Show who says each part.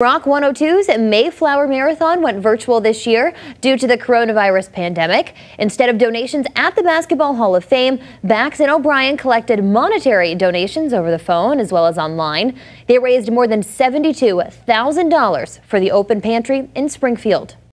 Speaker 1: Rock 102's Mayflower Marathon went virtual this year due to the coronavirus pandemic. Instead of donations at the Basketball Hall of Fame, Bax and O'Brien collected monetary donations over the phone as well as online. They raised more than $72,000 for the open pantry in Springfield.